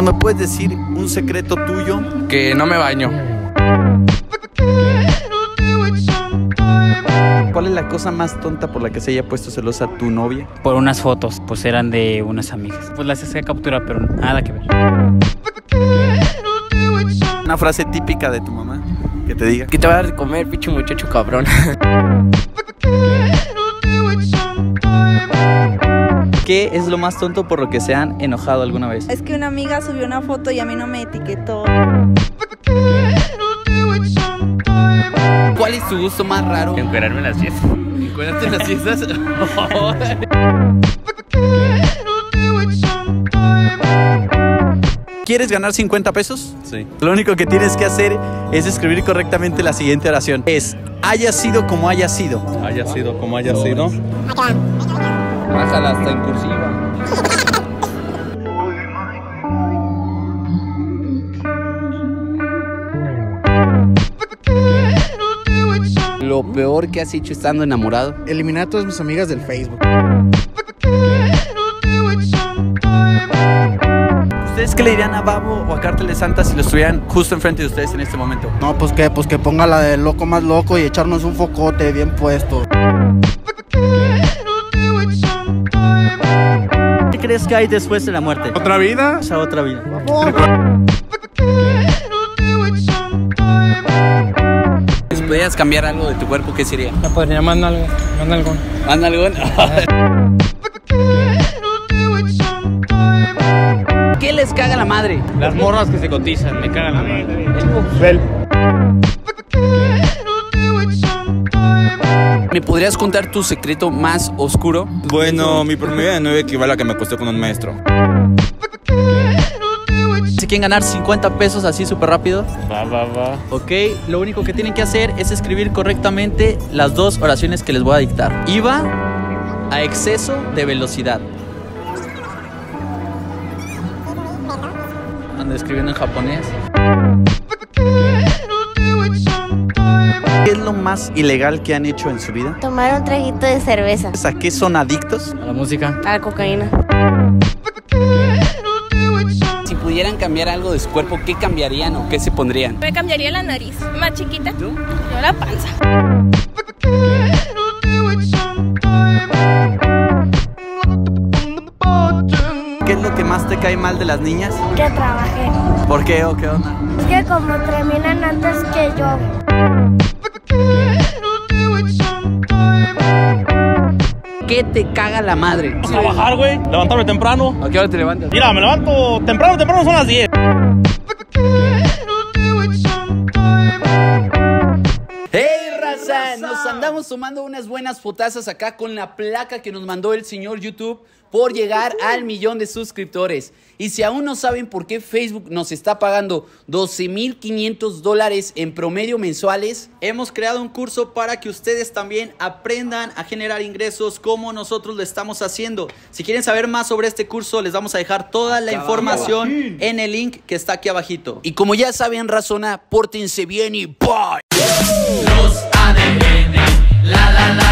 ¿No me puedes decir un secreto tuyo? Que no me baño. ¿Cuál es la cosa más tonta por la que se haya puesto celosa tu novia? Por unas fotos, pues eran de unas amigas. Pues las hice captura, pero nada que ver. Una frase típica de tu mamá que te diga. ¿Qué te va a dar de comer, pinche muchacho cabrón? ¿Qué es lo más tonto por lo que se han enojado alguna vez? Es que una amiga subió una foto y a mí no me etiquetó. ¿Cuál es tu gusto más raro? Encuerarme en las fiestas. ¿Encuerarte en las fiestas? ¿Quieres ganar 50 pesos? Sí. Lo único que tienes que hacer es escribir correctamente la siguiente oración. Es, haya sido como haya sido. Haya sido como haya sido. Bájala hasta en cursiva. Lo peor que has hecho estando enamorado. Eliminar a todas mis amigas del Facebook. ¿Ustedes qué le dirían a Babo o a Cártel de Santa si lo estuvieran justo enfrente de ustedes en este momento? No, pues que, pues que ponga la de loco más loco y echarnos un focote bien puesto. Crees que hay después de la muerte? ¿Otra vida? Esa otra vida. Si pudieras cambiar algo de tu cuerpo, ¿qué sería? Me podría mandar algo. Mandar algo. ¿Manda algún? ¿Qué les caga la madre? Las morras que se cotizan, me cagan la madre. ¿Me podrías contar tu secreto más oscuro? Bueno, mi promedio de 9 equivale a que me acosté con un maestro. Si quieren ganar 50 pesos así súper rápido, Va, va, va. ok, lo único que tienen que hacer es escribir correctamente las dos oraciones que les voy a dictar. Iba a exceso de velocidad. Ando escribiendo en japonés. ¿Qué es lo más ilegal que han hecho en su vida? Tomar un traguito de cerveza. ¿A qué son adictos? A la música. A la cocaína. Si pudieran cambiar algo de su cuerpo, ¿qué cambiarían o qué se pondrían? Me cambiaría la nariz, más chiquita. Yo la panza. ¿Qué es lo que más te cae mal de las niñas? Que trabajé. ¿Por qué o qué onda? Es que como terminan antes que yo. ¿Qué te caga la madre? Trabajar, güey. Levantarme temprano. ¿A qué hora te levantas? Mira, me levanto temprano, temprano son las 10. Nos andamos tomando unas buenas fotazas acá con la placa que nos mandó el señor YouTube por llegar al millón de suscriptores. Y si aún no saben por qué Facebook nos está pagando 12.500 dólares en promedio mensuales, hemos creado un curso para que ustedes también aprendan a generar ingresos como nosotros lo estamos haciendo. Si quieren saber más sobre este curso, les vamos a dejar toda la información en el link que está aquí abajito. Y como ya saben, razona, pórtense bien y bye. La la la.